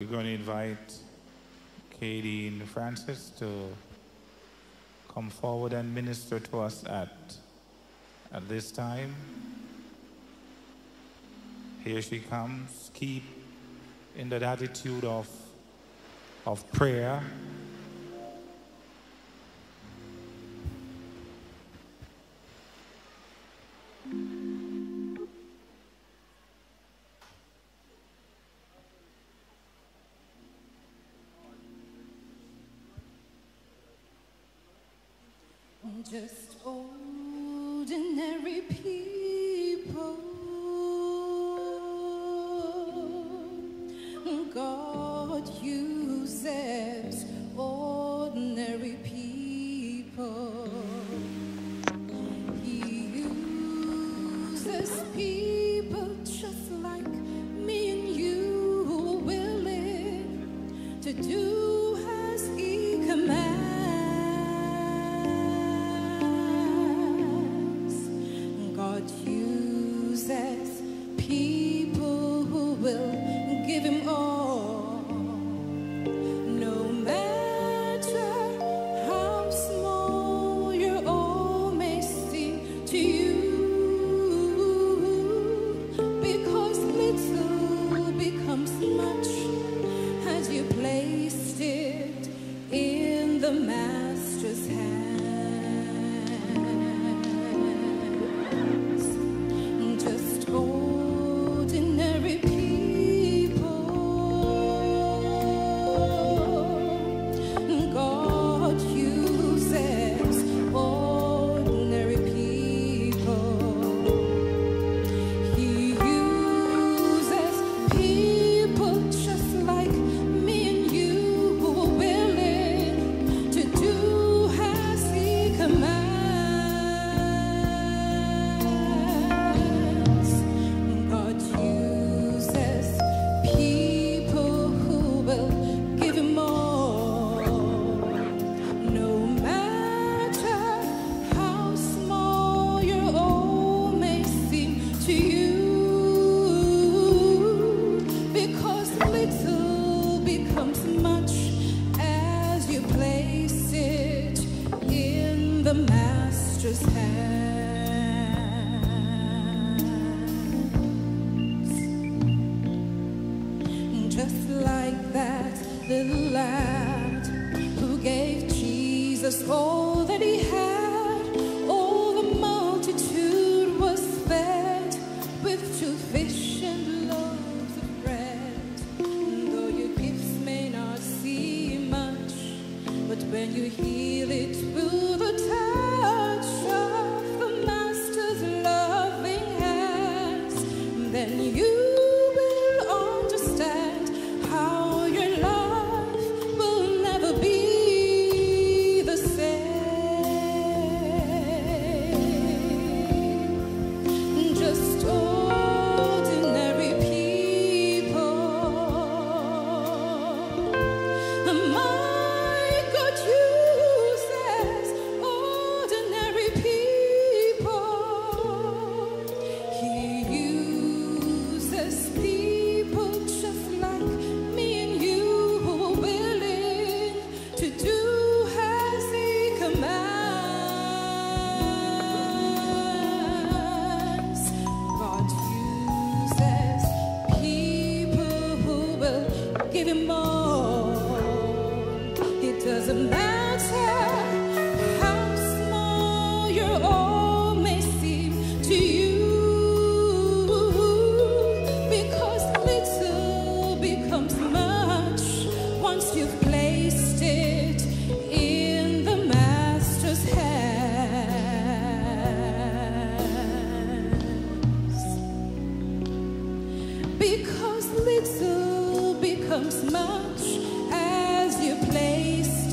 We're going to invite Kaydean Francis to come forward and minister to us at, at this time. Here she comes. Keep in that attitude of, of prayer. Just ordinary people. God uses ordinary people. He uses people uses people who will give Him all. Master's hands. Just like that little lad who gave Jesus all that he had, all the multitude was fed with two fish and loaves of bread. Though your gifts may not seem much, but when you heal it through the you give all. It doesn't matter how small your all may seem to you, because little becomes much once you've placed it in the Master's hands. Because little becomes much as you place